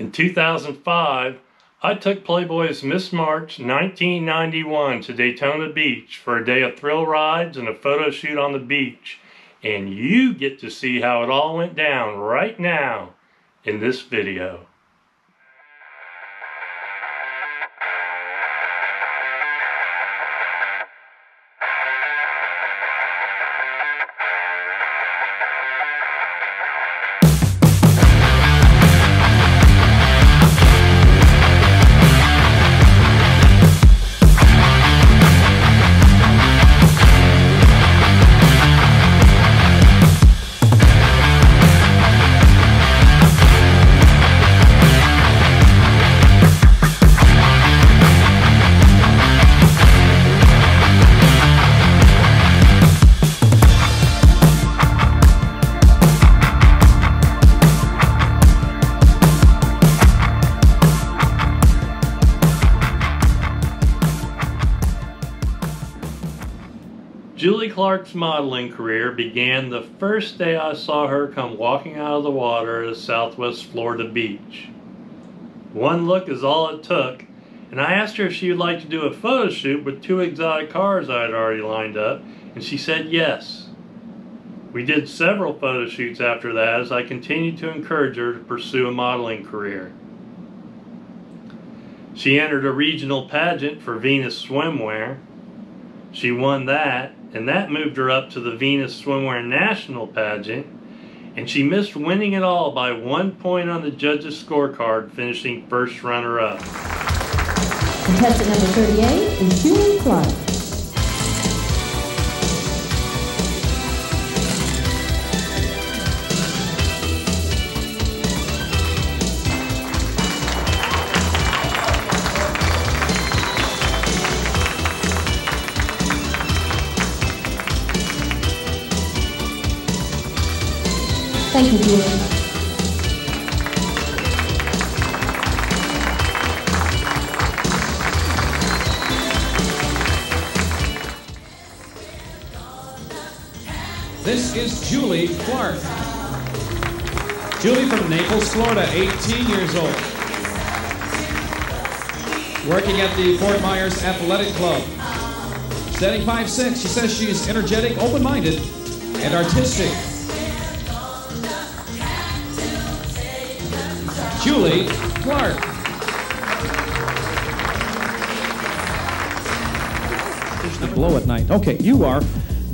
In 2005, I took Playboy's Miss March 1991 to Daytona Beach for a day of thrill rides and a photo shoot on the beach. And you get to see how it all went down right now in this video. Clarke's modeling career began the first day I saw her come walking out of the water at a Southwest Florida Beach. One look is all it took, and I asked her if she would like to do a photo shoot with two exotic cars I had already lined up, and she said yes. We did several photo shoots after that as I continued to encourage her to pursue a modeling career. She entered a regional pageant for Venus Swimwear. She won that and that moved her up to the Venus Swimwear National Pageant, and she missed winning it all by one point on the judges' scorecard, finishing first runner-up. Contestant number 38 is Julie Clarke. This is Julie Clarke. Julie from Naples, Florida, 18 years old. Working at the Fort Myers Athletic Club. Standing 5'6, she says she's energetic, open minded, and artistic. Julie Clarke. The glow at night. Okay, you are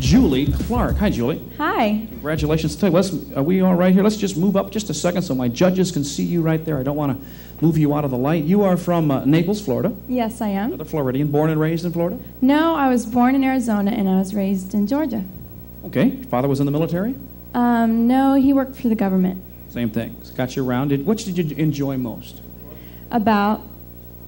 Julie Clarke. Hi, Julie. Hi. Congratulations. Tell you, let's, are we all right here? Let's just move up just a second so my judges can see you right there. I don't want to move you out of the light. You are from uh, Naples, Florida. Yes, I am. Another Floridian, born and raised in Florida. No, I was born in Arizona and I was raised in Georgia. Okay. Your father was in the military. Um, no, he worked for the government. Same thing. Got you around. Did, which did you enjoy most? About,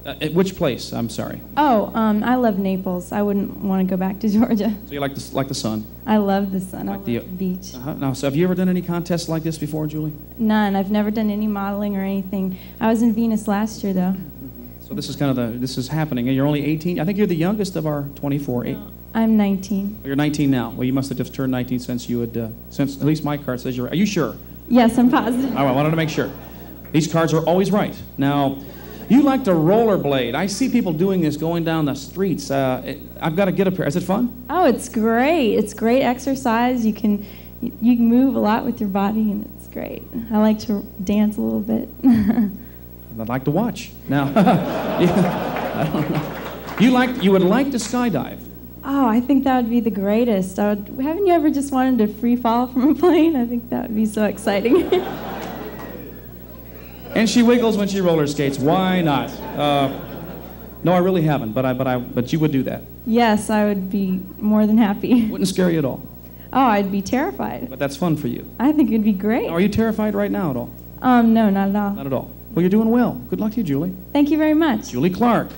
Uh, at which place? I'm sorry. oh, um, I love Naples. I wouldn't want to go back to Georgia. So you like the, like the sun. I love the sun. I Like love the- the beach. Uh-huh. Now, so have you ever done any contests like this before, Julie? None. I've never done any modeling or anything. I was in Venus last year, though. So this is kind of the this is happening. And you're only 18. I think you're the youngest of our 24. Eight, I'm 19. You're 19 now. Well, you must have just turned 19 since you had, uh, since at least my card says you're. Are you sure? Yes, I'm positive. All right, I wanted to make sure. These cards are always right. Now, you like to rollerblade. I see people doing this going down the streets. Uh, it, I've got to get up here. Is it fun? Oh, it's great. It's great exercise. You can, you, you can move a lot with your body, and it's great. I like to dance a little bit. I'd like to watch. Now, you, I don't know. You like you would like to skydive. Oh, I think that would be the greatest. I would, haven't you ever just wanted to free fall from a plane? I think that would be so exciting. And she wiggles when she roller skates. Why not? Uh, no, I really haven't. But I but I but you would do that. yes, I would be more than happy. Wouldn't scare you at all. Oh, I'd be terrified. But that's fun for you. I think it'd be great. Are you terrified right now at all? Um, no, not at all. Not at all. Well, you're doing well. Good luck to you, Julie. Thank you very much. Julie Clarke.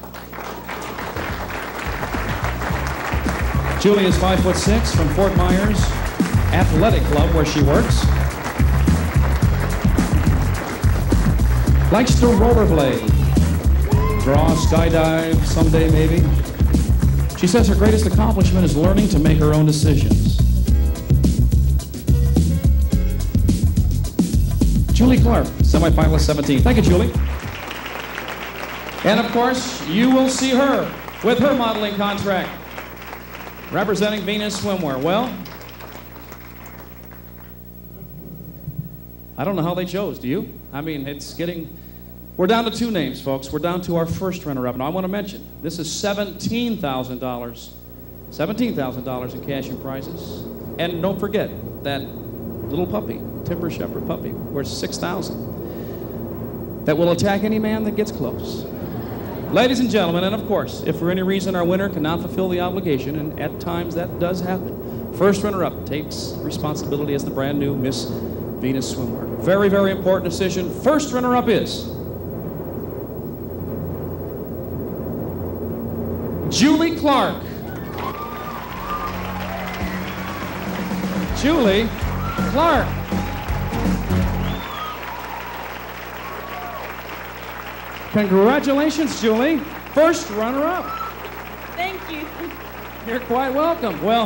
Julie is five foot six from Fort Myers Athletic Club, where she works. Likes to rollerblade, draw, skydive, someday maybe. She says her greatest accomplishment is learning to make her own decisions. Julie Clarke, Semifinalist 17. Thank you, Julie. And of course, you will see her with her modeling contract representing Venus Swimwear. Well, I don't know how they chose. Do you? I mean, it's getting. We're down to two names, folks. We're down to our first runner-up. Now, I want to mention this is seventeen thousand dollars, seventeen thousand dollars in cash and prizes. And don't forget that little puppy, Timber Shepherd puppy, worth six thousand. That will attack any man that gets close. Ladies and gentlemen, and of course, if for any reason our winner cannot fulfill the obligation, and at times that does happen, first runner-up takes responsibility as the brand new Miss Venus Swimwear. Very, very important decision. First runner-up is Julie Clarke. Julie Clarke. Congratulations, Julie. First runner-up. Thank you. You're quite welcome. Well,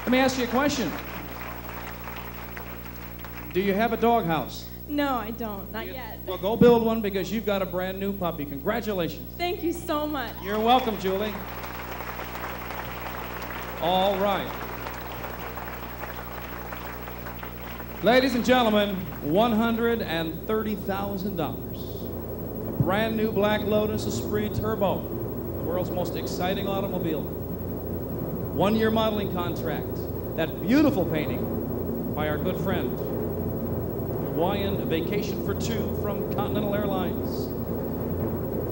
let me ask you a question. Do you have a doghouse? No, I don't. Not yet. Well, go build one because you've got a brand new puppy. Congratulations. Thank you so much. You're welcome, Julie. All right. Ladies and gentlemen, $130,000. Brand new Black Lotus Esprit Turbo, the world's most exciting automobile. One year modeling contract. That beautiful painting by our good friend, Hawaiian Vacation for Two from Continental Airlines.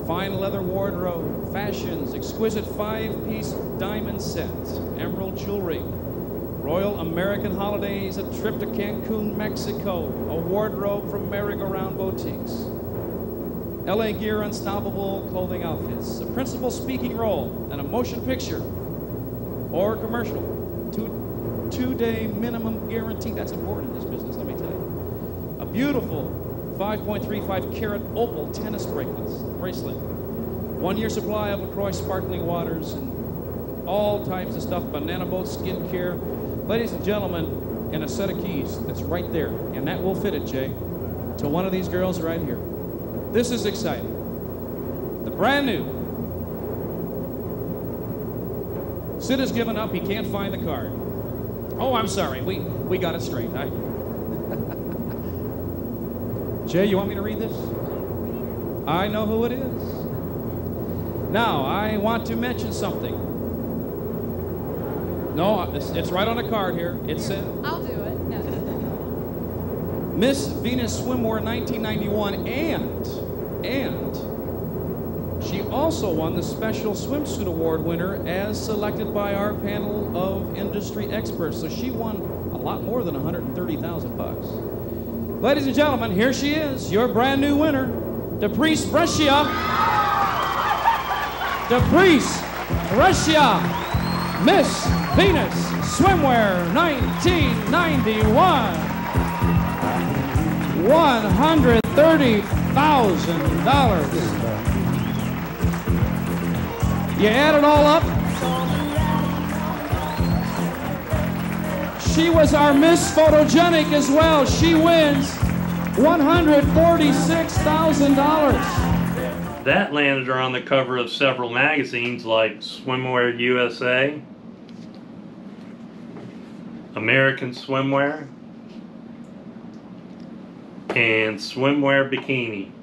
Fine leather wardrobe, fashions, exquisite five-piece diamond set, emerald jewelry, Royal American Holidays, a trip to Cancun, Mexico, a wardrobe from Merry-Go-Round Boutiques, LA Gear Unstoppable clothing outfits, a principal speaking role, and a motion picture or commercial. Two, two-day minimum guarantee. That's important in this business, let me tell you. A beautiful 5.35 carat opal tennis bracelets, bracelet. One year supply of LaCroix sparkling waters and all types of stuff, banana boat skincare. Ladies and gentlemen, and a set of keys that's right there. And that will fit it, Jay, to one of these girls right here. This is exciting. The brand new. Sid has given up. He can't find the card. Oh, I'm sorry. We, we got it straight. I... Jay, you want me to read this? I know who it is. Now, I want to mention something. No, uh, it's, it's right on the card here. It says I'll do it. No. Miss Venus Swimwear 1991 and also won the special swimsuit award winner as selected by our panel of industry experts. So she won a lot more than 130,000 bucks. Ladies and gentlemen, here she is, your brand new winner, Deprice Brescia. Deprice Brescia, Miss Venus Swimwear 1991. $130,000. You add it all up. She was our Miss Photogenic as well. She wins $146,000. That landed her on the cover of several magazines like Swimwear USA, American Swimwear, and Swimwear Bikini.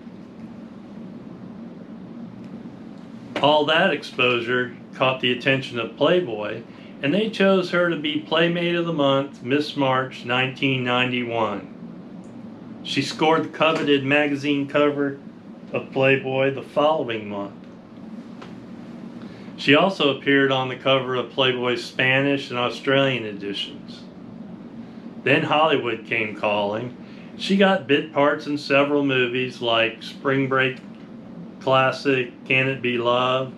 All that exposure caught the attention of Playboy, and they chose her to be Playmate of the Month, Miss March 1991. She scored the coveted magazine cover of Playboy the following month. She also appeared on the cover of Playboy's Spanish and Australian editions. Then Hollywood came calling. She got bit parts in several movies like Spring Break Classic, Can It Be Love?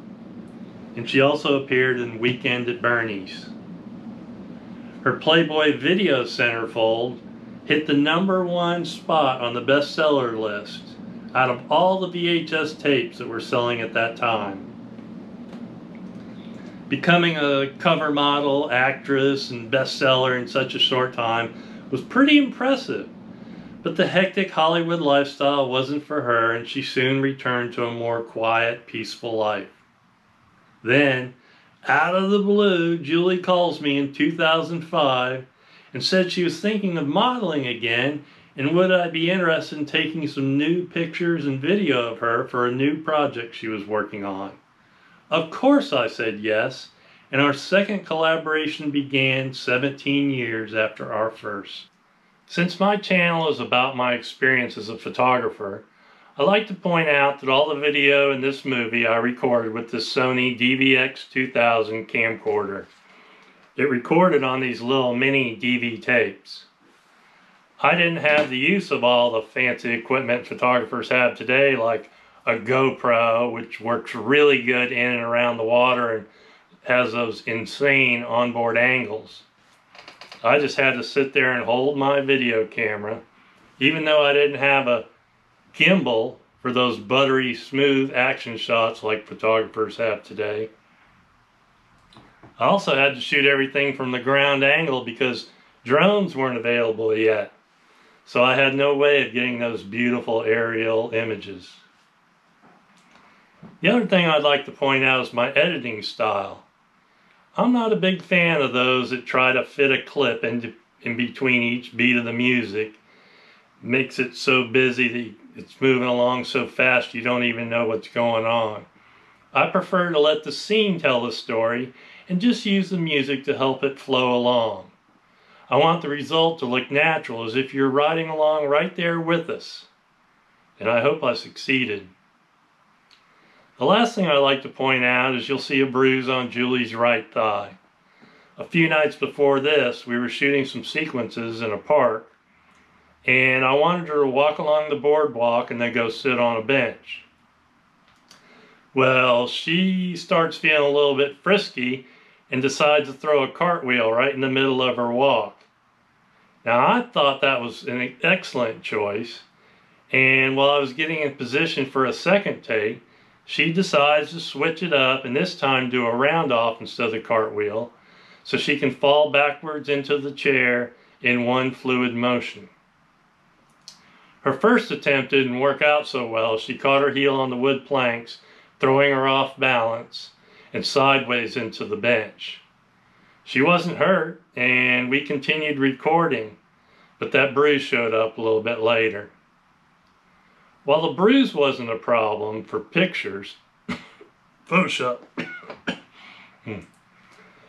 And she also appeared in Weekend at Bernie's. Her Playboy Video Centerfold hit the number one spot on the bestseller list out of all the VHS tapes that were selling at that time. Becoming a cover model, actress, and bestseller in such a short time was pretty impressive. But the hectic Hollywood lifestyle wasn't for her, and she soon returned to a more quiet, peaceful life. Then, out of the blue, Julie calls me in 2005 and said she was thinking of modeling again and would I be interested in taking some new pictures and video of her for a new project she was working on. Of course I said yes, and our second collaboration began 17 years after our first. Since my channel is about my experience as a photographer, I like to point out that all the video in this movie I recorded with the Sony DVX2000 camcorder. It recorded on these little mini DV tapes. I didn't have the use of all the fancy equipment photographers have today like a GoPro which works really good in and around the water and has those insane onboard angles. I just had to sit there and hold my video camera even though I didn't have a gimbal for those buttery smooth action shots like photographers have today. I also had to shoot everything from the ground angle because drones weren't available yet. So I had no way of getting those beautiful aerial images. The other thing I'd like to point out is my editing style. I'm not a big fan of those that try to fit a clip in, in between each beat of the music. Makes it so busy that it's moving along so fast you don't even know what's going on. I prefer to let the scene tell the story and just use the music to help it flow along. I want the result to look natural as if you're riding along right there with us. And I hope I succeeded. The last thing I'd like to point out is you'll see a bruise on Julie's right thigh. A few nights before this, we were shooting some sequences in a park, and I wanted her to walk along the boardwalk and then go sit on a bench. Well, she starts feeling a little bit frisky and decides to throw a cartwheel right in the middle of her walk. Now, I thought that was an excellent choice, and while I was getting in position for a second take, she decides to switch it up and this time do a round off instead of the cartwheel so she can fall backwards into the chair in one fluid motion. Her first attempt didn't work out so well. She caught her heel on the wood planks, throwing her off balance and sideways into the bench. She wasn't hurt, and we continued recording, but that bruise showed up a little bit later. While the bruise wasn't a problem for pictures, Photoshop,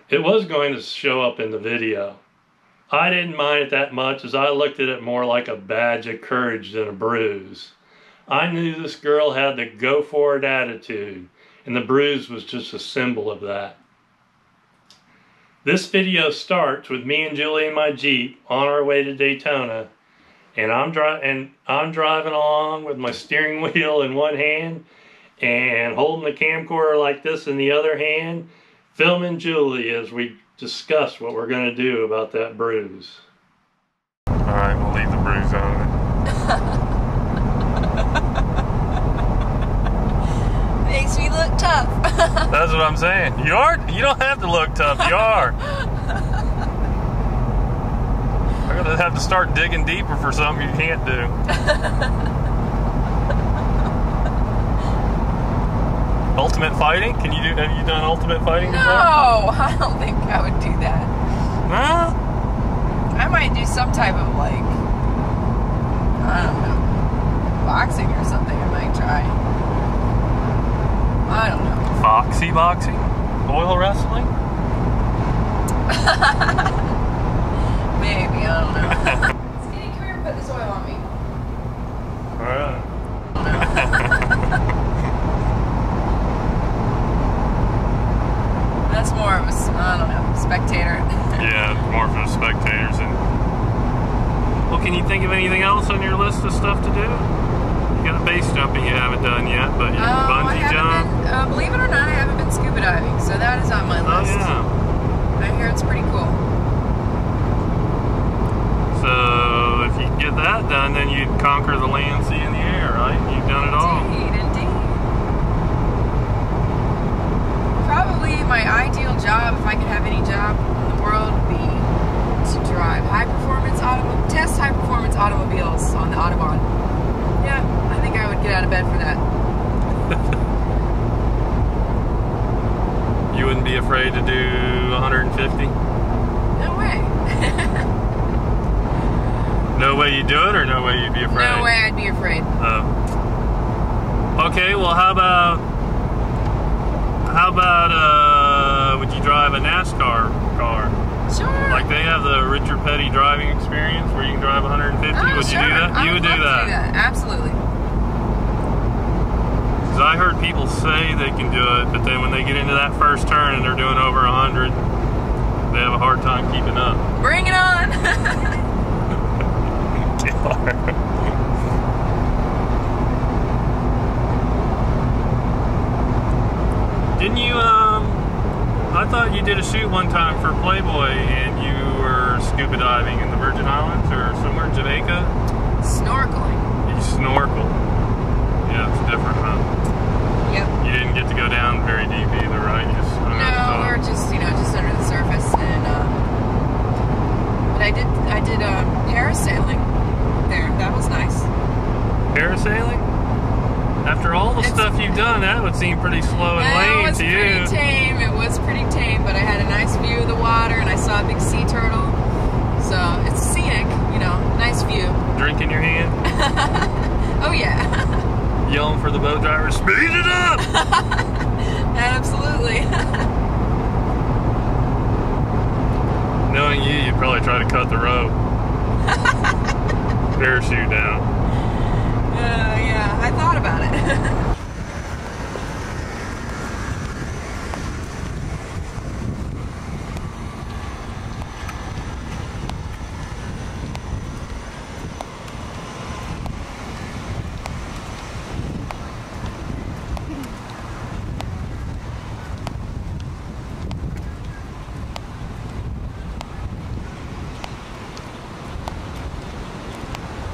it was going to show up in the video. I didn't mind it that much as I looked at it more like a badge of courage than a bruise. I knew this girl had the go for it attitude and the bruise was just a symbol of that. This video starts with me and Julie in my Jeep on our way to Daytona and I'm driving and I'm driving along with my steering wheel in one hand and holding the camcorder like this in the other hand filming Julie as we discuss what we're going to do about that bruise. All right, we'll leave the bruise on. It. Makes me look tough. That's what I'm saying. You are. You don't have to look tough. You are. I'm gonna have to start digging deeper for something you can't do. ultimate fighting? Can you do? Have you done ultimate fighting? No, before? I don't think I would do that. Huh? I might do some type of like, I don't know, boxing or something. I might try. I don't know. Foxy boxing? Oil wrestling? Maybe, I don't know. Skinny, come here and put this oil on me. Alright. That's more of a, I don't know, spectator. yeah, more for the spectators. And Well, can you think of anything else on your list of stuff to do? You got a base jumping you that done, then you'd conquer the land, sea, and the air, right? You've done it all. Indeed, indeed. Probably my ideal job, if I could have any job in the world, would be to drive high performance automobiles, test high performance automobiles on the Autobahn. Yeah, I think I would get out of bed for that. you wouldn't be afraid to do 150? No way. No way you'd do it, or no way you'd be afraid? no way I'd be afraid. Oh. okay, well, how about how about uh, would you drive a NASCAR car? Sure. Like they have the Richard Petty driving experience where you can drive 150. Oh, would you do that? I you would do that. do that. Absolutely. Because I heard people say they can do it, but then when they get into that first turn and they're doing over 100, they have a hard time keeping up. Bring it on. Didn't you, um, I thought you did a shoot one time for Playboy and you were scuba diving in the Virgin Islands or somewhere in Jamaica? Snorkeling. You snorkel. Yeah, it's different, huh? Yep. You didn't get to go down very deep either, right? You just No, we were just you know just under the surface, and uh, but I did I did uh, parasailing there. That was nice. Parasailing? After all the It's- stuff you've done, that would seem pretty slow and It lame was to pretty you. tame. It was pretty tame, but I had a nice view of the water, and I saw a big sea turtle. So it's scenic, you know, nice view. Drink in your hand, Oh yeah, yelling for the boat driver, speed it up! absolutely. Knowing you, you'd probably try to cut the rope. Parachute down. Uh, yeah, I thought about it.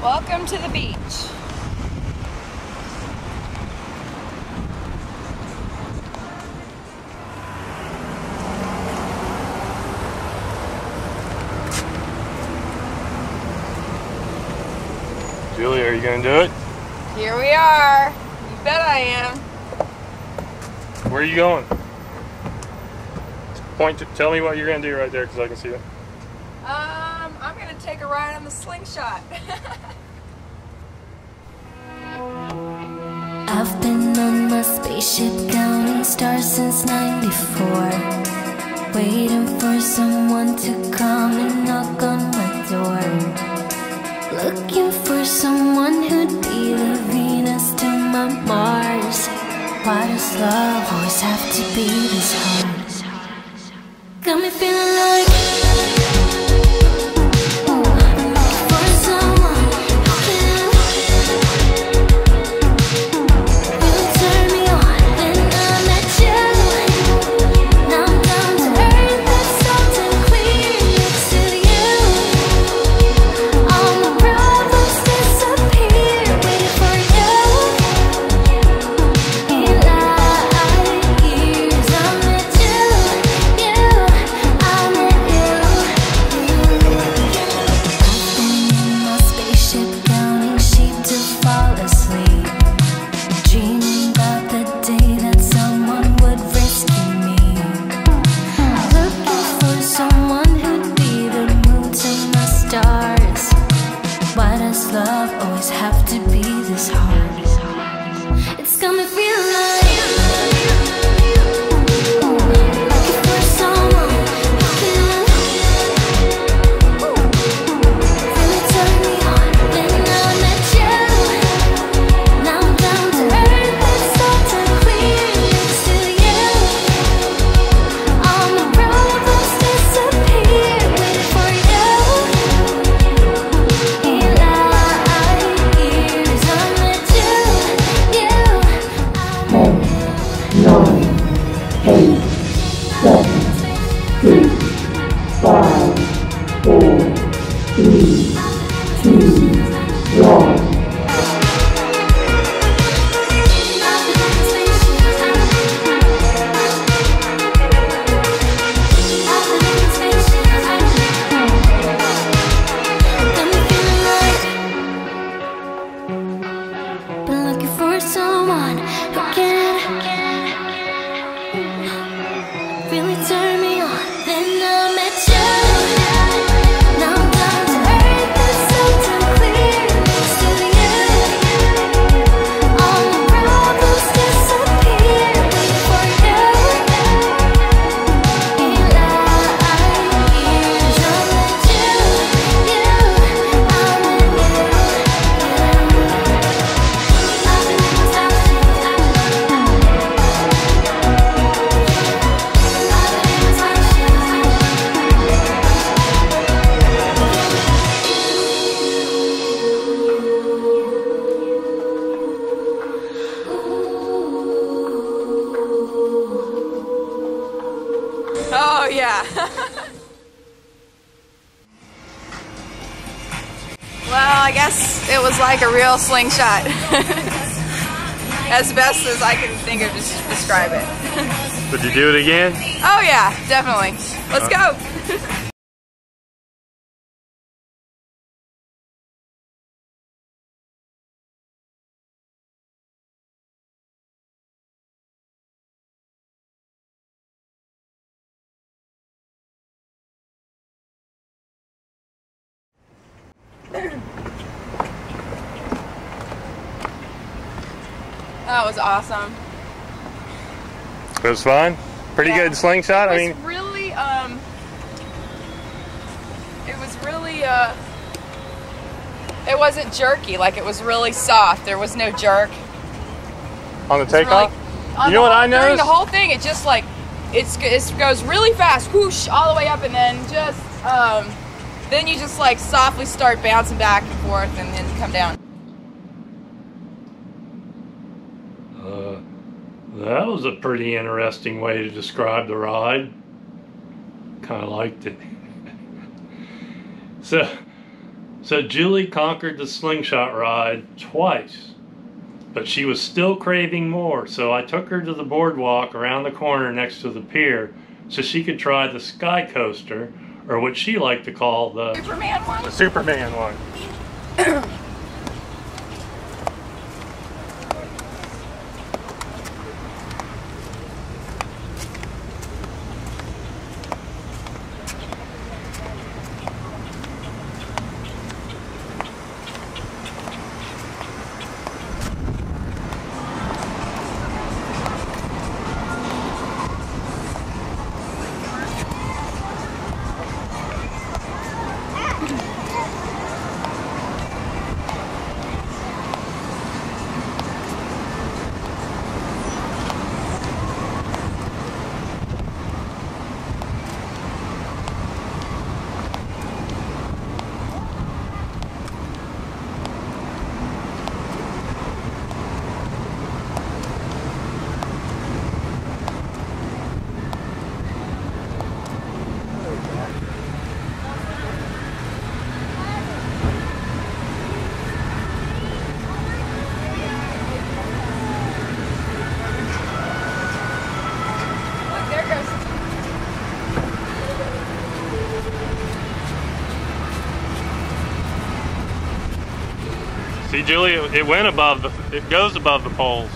Welcome to the beach. Julie, are you gonna do it? Here we are. You bet I am. Where are you going? Point to, tell me what you're gonna do right there because I can see it. Um, I'm gonna take a ride on the slingshot. I've been on my spaceship counting stars since 94 Waiting for someone to come and knock on my door Looking for someone who'd be the Venus to my Mars Why does love always have to be this hard? Got me feeling like it was like a real slingshot. as best as I can think of to s- describe it. Would you do it again? Oh yeah, definitely. Let's uh, go. That was awesome. It was fun. Pretty Yeah. good slingshot. I It mean, was really um it was really uh it wasn't jerky, like it was really soft. There was no jerk. on the It's really- takeoff. on You know the what whole- I During the whole thing, it just like it's it goes really fast, whoosh, all the way up, and then just um, then you just like softly start bouncing back and forth, and then come down. Uh, that was a pretty interesting way to describe the ride. Kind of liked it. so, so Julie conquered the slingshot ride twice, but she was still craving more. So I took her to the boardwalk around the corner next to the pier, so she could try the sky coaster, or what she liked to call the Superman one. the Superman one. Julie, it, went above the, it goes above the poles.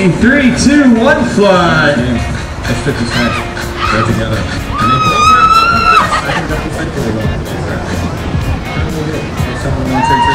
Three, two, one, fly. Let's these hands right together. And then pull through, pull through. I think that's the same thing we're going. Exactly.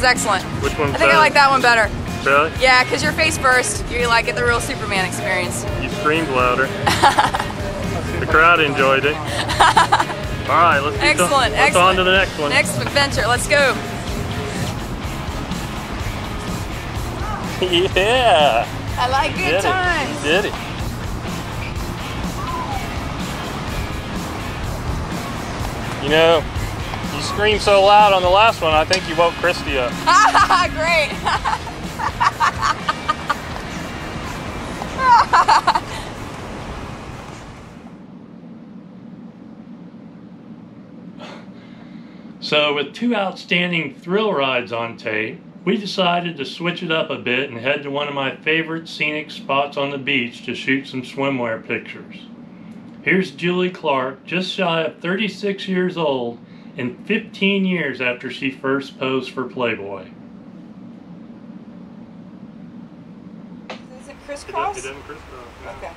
Was excellent. Which one's I think I like that one better. Really? Yeah, because you're face first. You like get the real Superman experience. You screamed louder. the crowd enjoyed it. All right, let's Excellent, let's on to the next one. Next adventure, let's go. yeah. I like good Did times. it. Did it. You know, you screamed so loud on the last one, I think you woke Christy up. Great. So, with two outstanding thrill rides on tape, we decided to switch it up a bit and head to one of my favorite scenic spots on the beach to shoot some swimwear pictures. Here's Julie Clarke, just shy of 36 years old, and 15 years after she first posed for Playboy. Is it crisscross? It crisscross. Okay.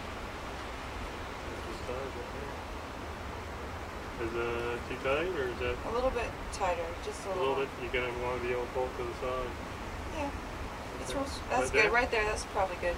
Is it too tight or is that A little bit tighter, just a a little. little bit? You're going to want to be able to pull to the side. Yeah. It's real, that's Right good. there? Right there, that's probably good.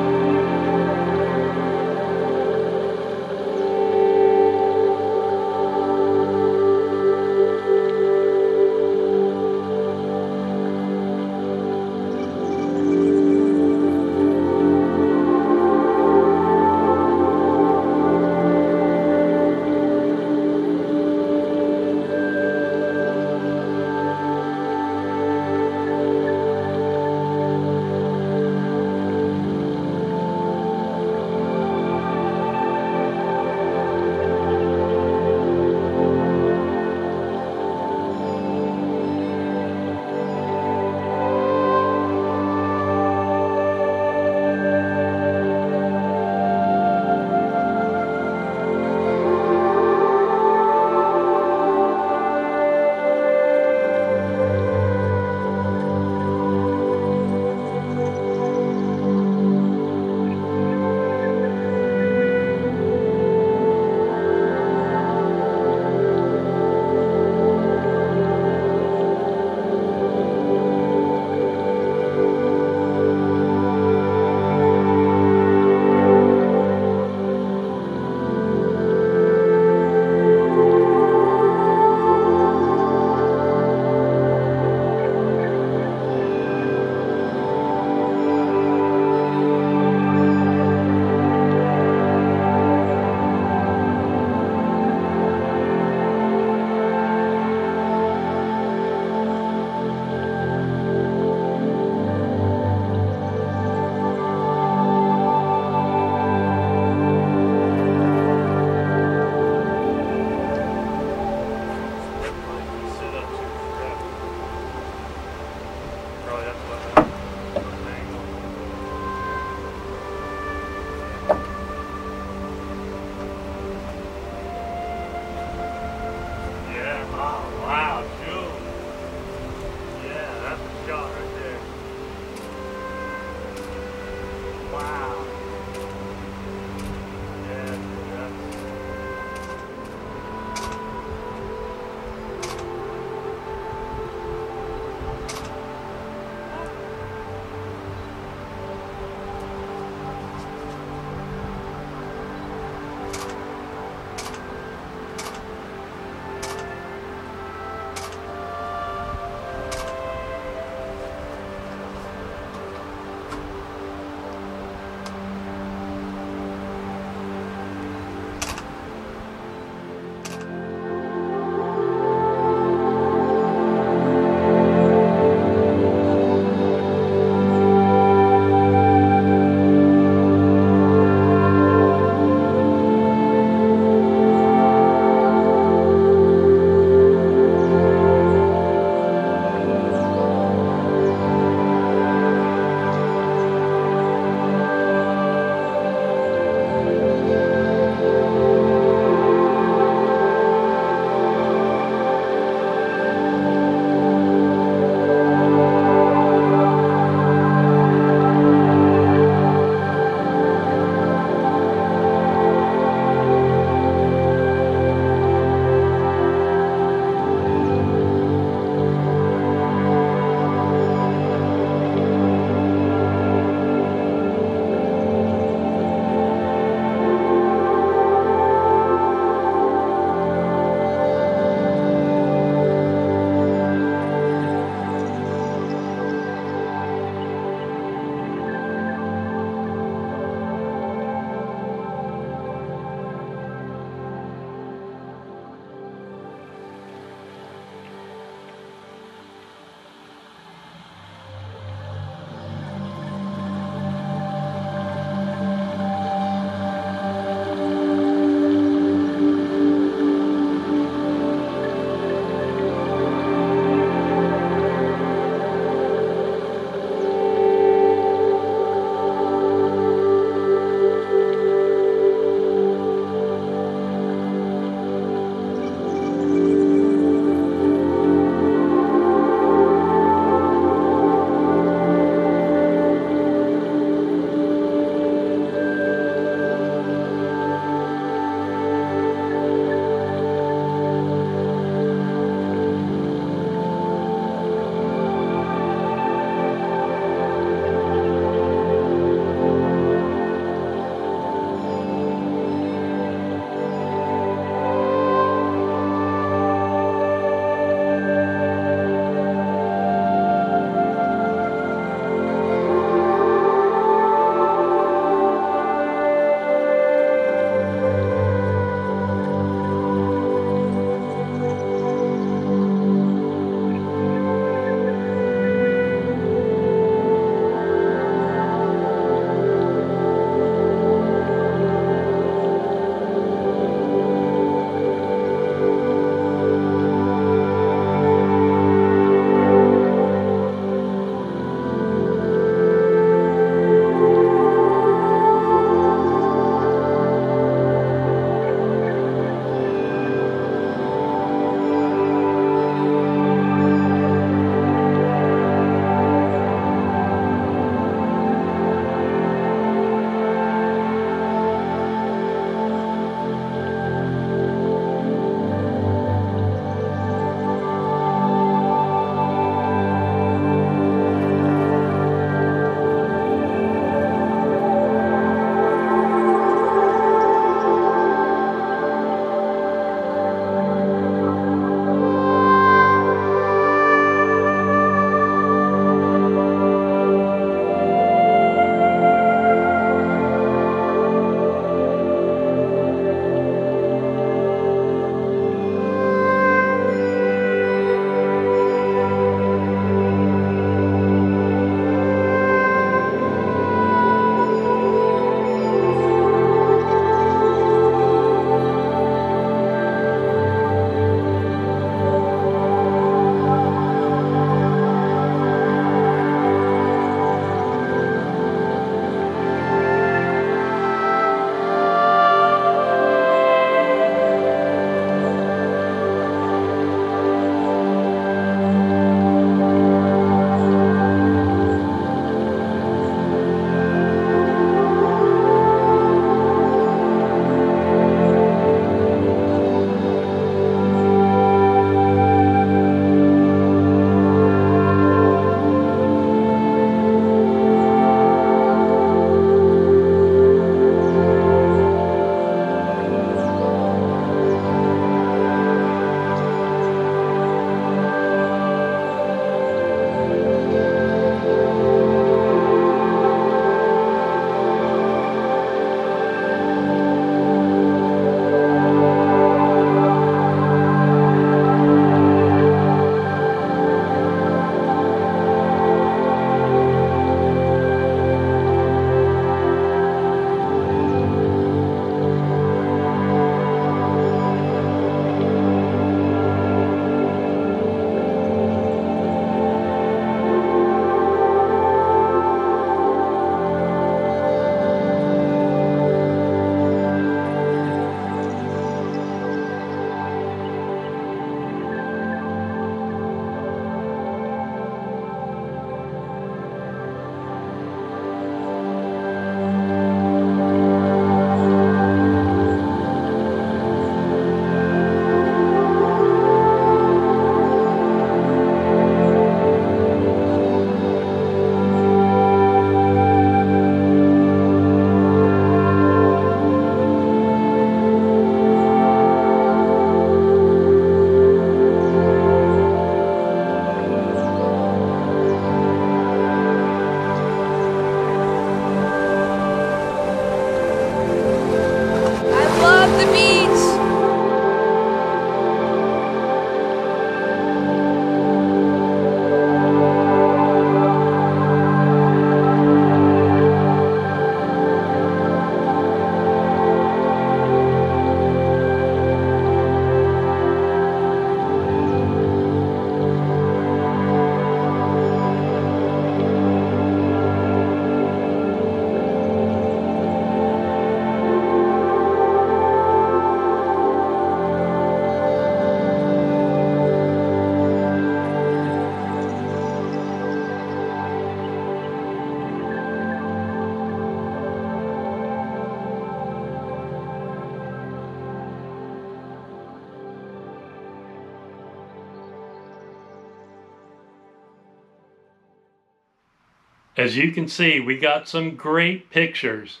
As you can see, we got some great pictures.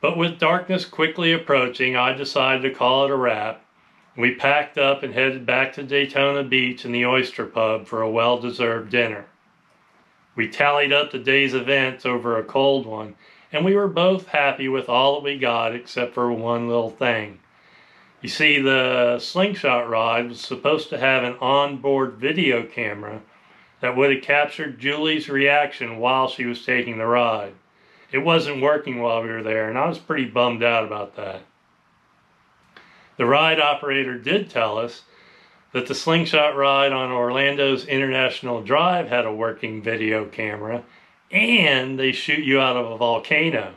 But with darkness quickly approaching, I decided to call it a wrap. We packed up and headed back to Daytona Beach and the Oyster Pub for a well deserved dinner. We tallied up the day's events over a cold one, and we were both happy with all that we got except for one little thing. You see, the slingshot ride was supposed to have an onboard video camera that would have captured Julie's reaction while she was taking the ride. It wasn't working while we were there, and I was pretty bummed out about that. The ride operator did tell us that the slingshot ride on Orlando's International Drive had a working video camera and they shoot you out of a volcano.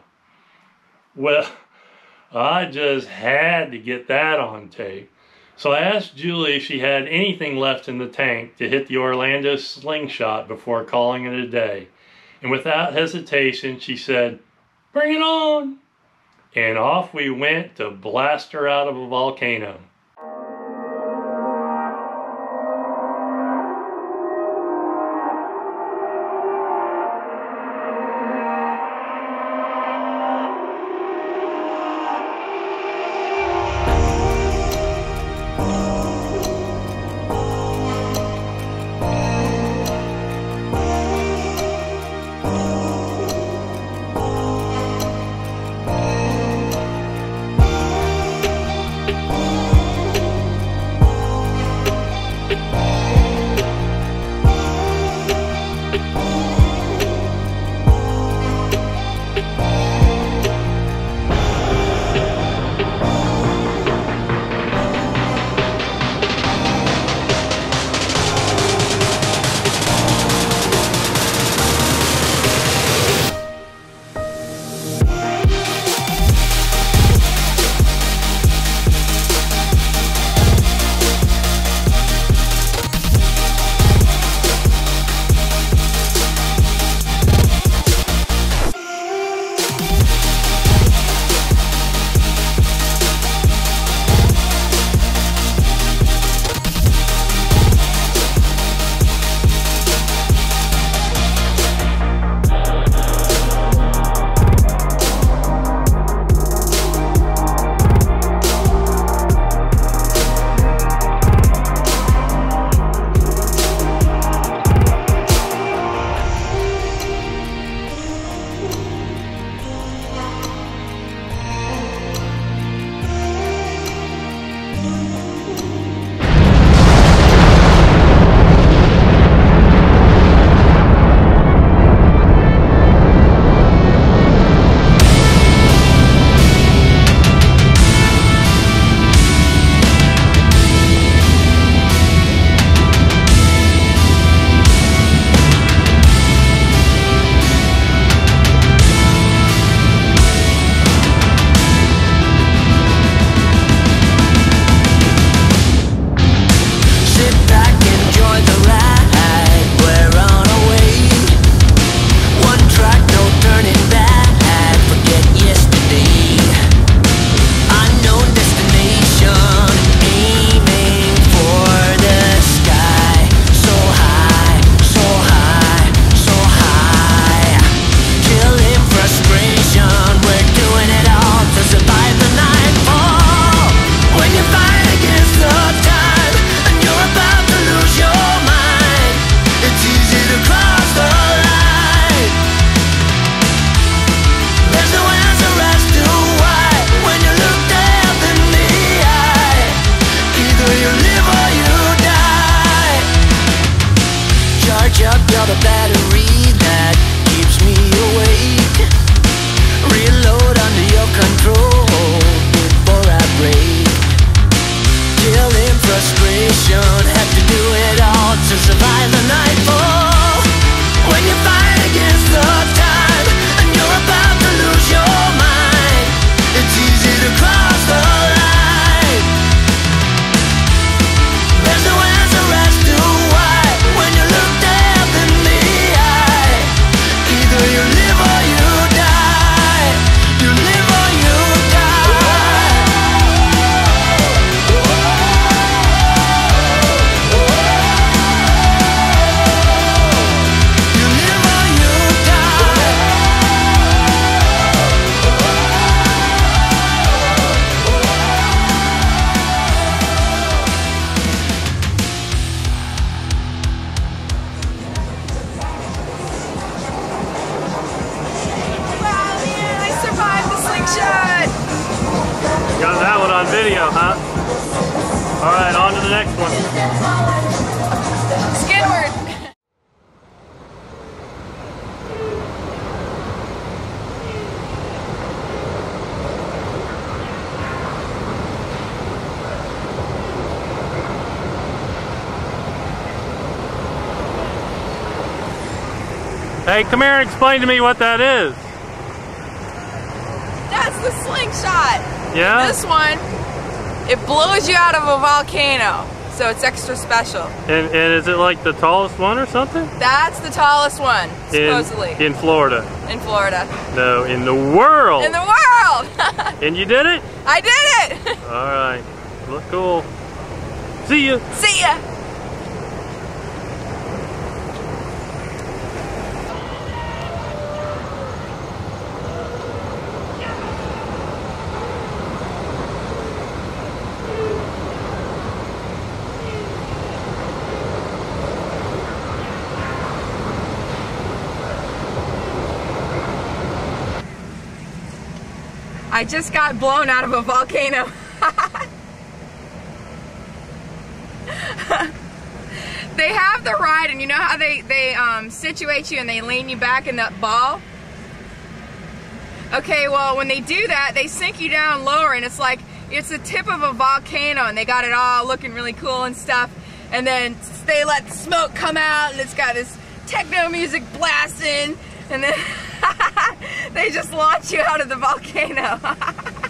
Well, I just had to get that on tape. So I asked Julie if she had anything left in the tank to hit the Orlando slingshot before calling it a day. And without hesitation, she said, Bring it on! And off we went to blast her out of a volcano. Hey, come here and explain to me what that is. That's the slingshot. Yeah? This one, it blows you out of a volcano, so it's extra special. And, and is it like the tallest one or something? That's the tallest one, In- supposedly, In, Florida. in Florida. No, in the world. In the world! and you did it? I did it! All right. Look cool. See you. See ya! I just got blown out of a volcano. they have the ride, and you know how they they um, situate you and they lean you back in that ball. Okay, well when they do that, they sink you down lower, and it's like it's the tip of a volcano, and they got it all looking really cool and stuff. And then they let the smoke come out, and it's got this techno music blasting, and then they just launch you out of the volcano.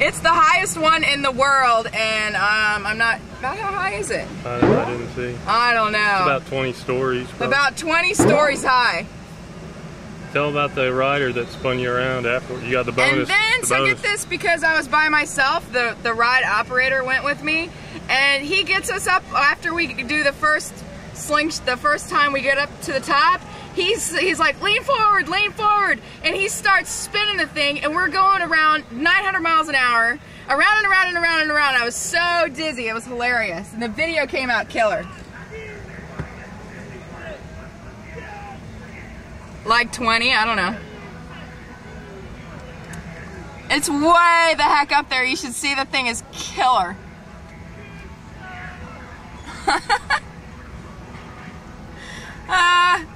It's the highest one in the world, and um, I'm not. About how high is it? I, I didn't see. I don't know. It's about 20 stories. probably. About 20 stories high. Tell about the rider that spun you around after you got the bonus. and then, the so bonus. get this, because I was by myself, the, the ride operator went with me, and he gets us up after we do the first sling, the first time we get up to the top. He's he's like, lean forward, lean forward, and he starts spinning the thing, and we're going around 900 miles an hour, around and around and around and around. I was so dizzy, it was hilarious, and the video came out killer. Like 20, I don't know. It's way the heck up there. You should see the thing is killer. Ah,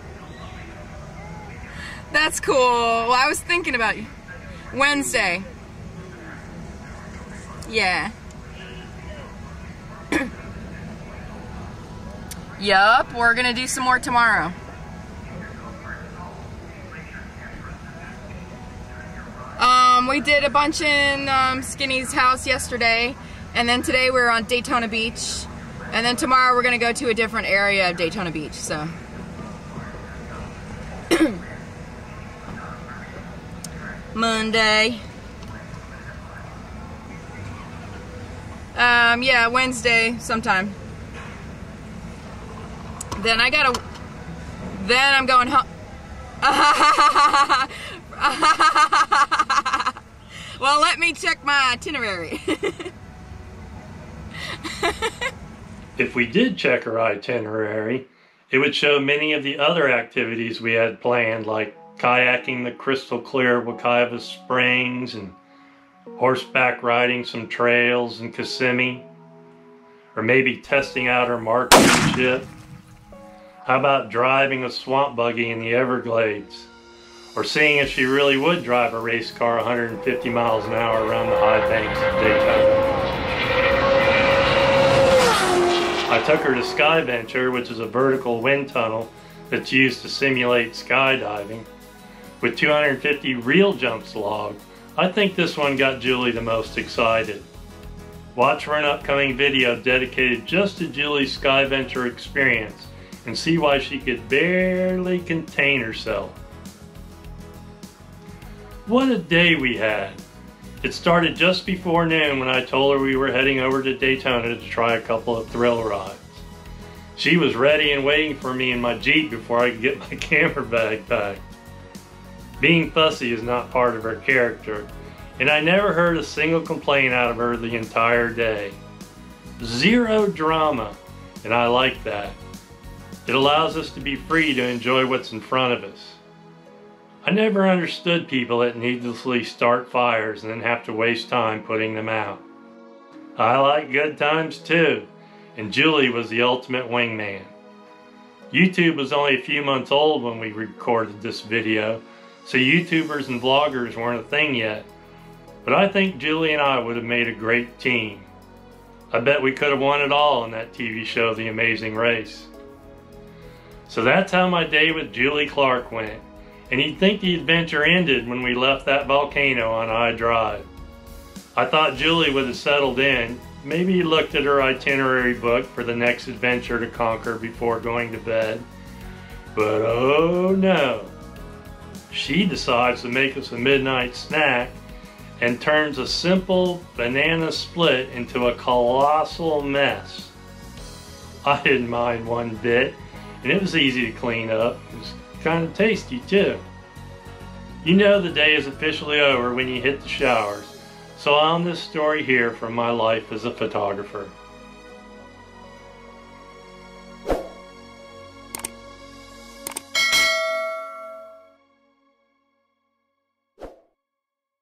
that's cool. Well, I was thinking about you. Wednesday. Yeah. yup, we're gonna do some more tomorrow. Um, we did a bunch in um, Skinny's house yesterday, and then today we are on Daytona Beach, and then tomorrow we're gonna go to a different area of Daytona Beach. So, Monday. Um, yeah, Wednesday sometime. Then I gotta. Then I'm going home. well, let me check my itinerary. If we did check our itinerary, it would show many of the other activities we had planned, like kayaking the crystal clear Wekiwa Springs and horseback riding some trails in Kissimmee, or maybe testing out her marksmanship. How about driving a swamp buggy in the Everglades? Or seeing if she really would drive a race car 150 miles an hour around the high banks of Daytona. I took her to Skyventure, which is a vertical wind tunnel that's used to simulate skydiving. With 250 real jumps logged, I think this one got Julie the most excited. Watch for an upcoming video dedicated just to Julie's Skyventure experience and see why she could barely contain herself. What a day we had! It started just before noon when I told her we were heading over to Daytona to try a couple of thrill rides. She was ready and waiting for me in my Jeep before I could get my camera bag packed. Being fussy is not part of her character, and I never heard a single complaint out of her the entire day. Zero drama, and I like that. It allows us to be free to enjoy what's in front of us. I never understood people that needlessly start fires and then have to waste time putting them out. I like good times too, and Julie was the ultimate wingman. YouTube was only a few months old when we recorded this video, so YouTubers and vloggers weren't a thing yet. But I think Julie and I would have made a great team. I bet we could have won it all on that TV show, The Amazing Race. So that's how my day with Julie Clarke went. And you'd think the adventure ended when we left that volcano on I Drive. I thought Julie would have settled in, maybe looked at her itinerary book for the next adventure to conquer before going to bed. But oh no. She decides to make us a midnight snack and turns a simple banana split into a colossal mess. I didn't mind one bit, and it was easy to clean up. It was kind of tasty too. You know the day is officially over when you hit the showers, so on this story here from my life as a photographer.